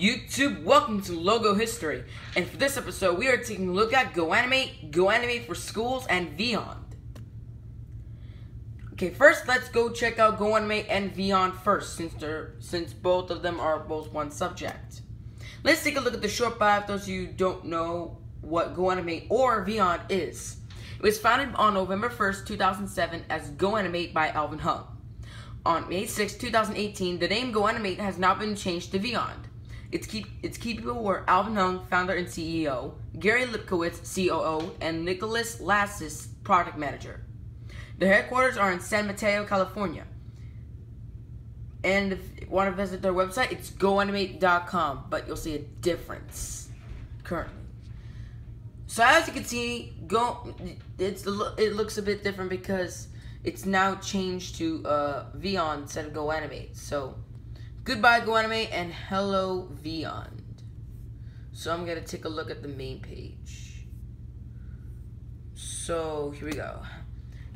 YouTube, welcome to Logo History, and for this episode we are taking a look at GoAnimate, GoAnimate for Schools, and Vyond. Okay, first let's go check out GoAnimate and Vyond first, since they're since both of them are both one subject. Let's take a look at the short bio. Those of you who don't know what GoAnimate or Vyond is. It was founded on November 1st, 2007 as GoAnimate by Alvin Hung. On May 6, 2018, the name GoAnimate has now been changed to Vyond. Its key, its key people were Alvin Hung, founder and CEO, Gary Lipkowitz, COO, and Nicholas Lassis, product manager. The headquarters are in San Mateo, California. And if you want to visit their website, it's goanimate.com, but you'll see a difference currently. So as you can see, go it's it looks a bit different because it's now changed to uh, Vyond instead of GoAnimate. So, goodbye GoAnimate and hello Vyond. So I'm gonna take a look at the main page. So here we go.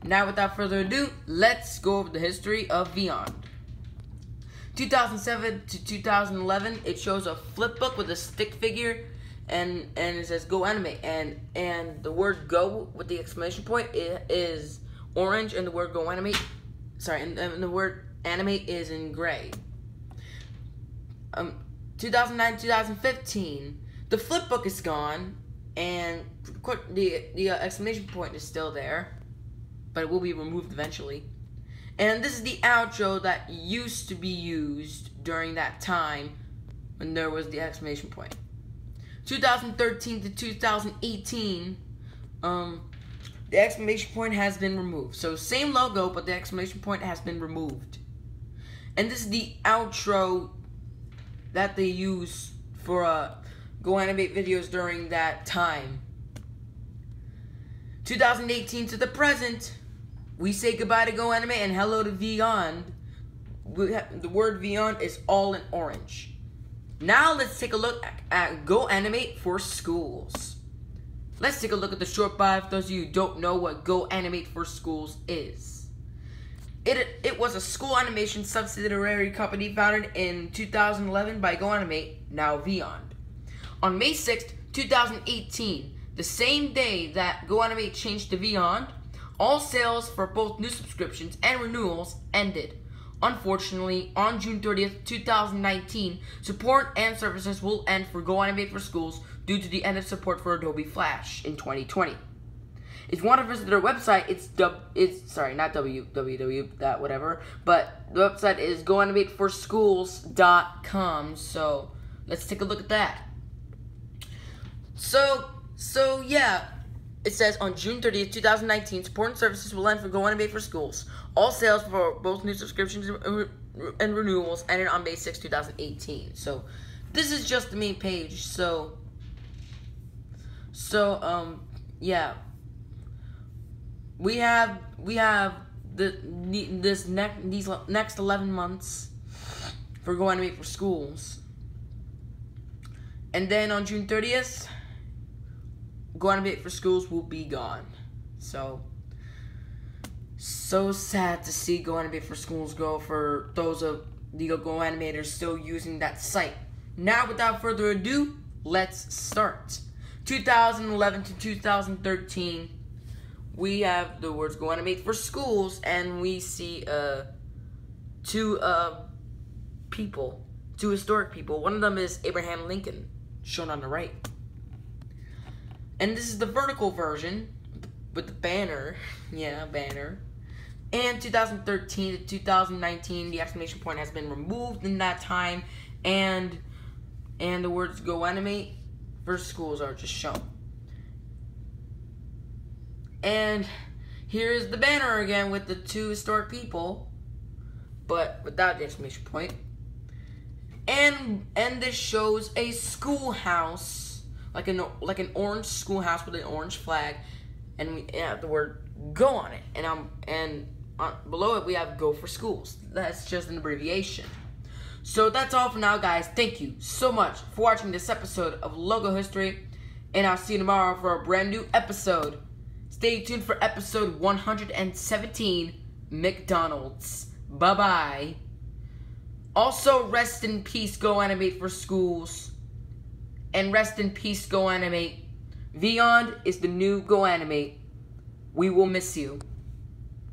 Now without further ado, let's go over the history of Vyond. 2007 to 2011, it shows a flip book with a stick figure and and it says GoAnimate and and the word go with the exclamation point is orange and the word go animate, sorry, and, and the word animate is in gray. Um, 2009, 2015, the flip book is gone, and the the uh, exclamation point is still there, but it will be removed eventually. And this is the outro that used to be used during that time when there was the exclamation point. 2013 to 2018, um, the exclamation point has been removed. So same logo, but the exclamation point has been removed. And this is the outro that they use for uh, GoAnimate videos during that time. 2018 to the present, we say goodbye to GoAnimate and hello to Vyond. The word Vyond is all in orange. Now let's take a look at, at GoAnimate for schools. Let's take a look at the short bio those of you who don't know what GoAnimate for Schools is. It, it was a school animation subsidiary company founded in 2011 by GoAnimate, now Vyond. On May 6, 2018, the same day that GoAnimate changed to Vyond, all sales for both new subscriptions and renewals ended. Unfortunately, on June 30th, 2019, support and services will end for GoAnimate for Schools due to the end of support for Adobe Flash in 2020. If you want to visit their website, it's w, it's sorry, not www that whatever, but the website is goanimateforschools.com. So let's take a look at that. So so yeah, it says on June 30th, 2019, support and services will end for GoAnimate for Schools. All sales for both new subscriptions and renewals ended on May 6, 2018. So this is just the main page. So so um yeah. We have we have the this next these next 11 months for GoAnimate for schools. And then on June 30th, GoAnimate for schools will be gone. So so sad to see GoAnimate for schools go for those of the GoAnimators still using that site. Now without further ado, let's start. 2011 to 2013, we have the words GoAnimate for schools, and we see uh, two uh, people, two historic people. One of them is Abraham Lincoln, shown on the right. And this is the vertical version with the banner. Yeah, banner. And 2013 to 2019, the exclamation point has been removed in that time, and and the words GoAnimate for schools are just shown. And here's the banner again with the two historic people, but without the exclamation point. And and this shows a schoolhouse, like an like an orange schoolhouse with an orange flag, and we have the word "go" on it. And I'm and on, below it we have "go for schools." That's just an abbreviation. So that's all for now, guys. Thank you so much for watching this episode of Logo History, and I'll see you tomorrow for a brand new episode. Stay tuned for episode 117 McDonald's. Bye bye. Also, rest in peace, Go Animate for schools. And rest in peace, Go Animate. Vyond is the new Go Animate. We will miss you.